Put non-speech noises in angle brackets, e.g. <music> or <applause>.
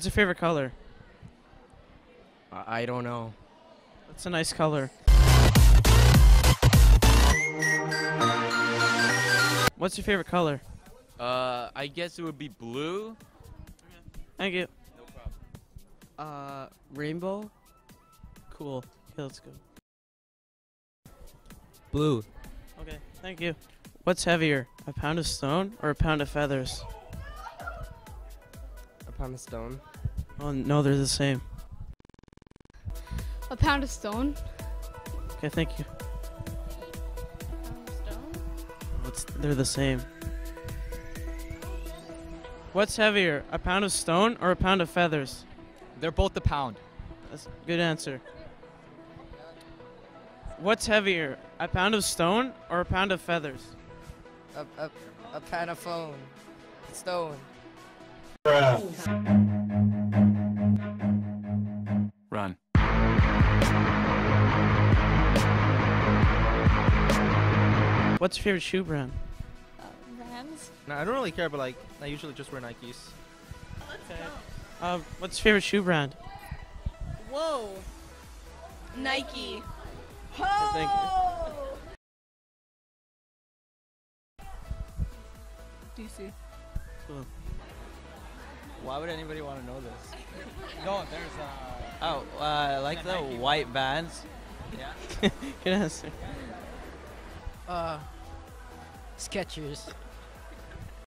What's your favorite color? I I don't know. That's a nice color. What's your favorite color? Uh, I guess it would be blue. Thank you. No problem. Uh, rainbow. Cool. Okay, let's go. Blue. Okay, thank you. What's heavier, a pound of stone or a pound of feathers? A pound of stone. Oh no, they're the same. A pound of stone. Okay, thank you. Stone? What's they're the same. What's heavier, a pound of stone or a pound of feathers? They're both a pound. That's a good answer. What's heavier, a pound of stone or a pound of feathers? A a a pound of phone. Stone. Run. What's your favorite shoe brand? Uh, Vans. No, I don't really care, but like I usually just wear Nikes. Okay. Uh, what's your favorite shoe brand? Whoa. Nike. thank DC. Cool. Why would anybody want to know this? <laughs> no, there's uh. Oh, uh, I like the white Vans. <laughs> Good answer. Uh. Skechers.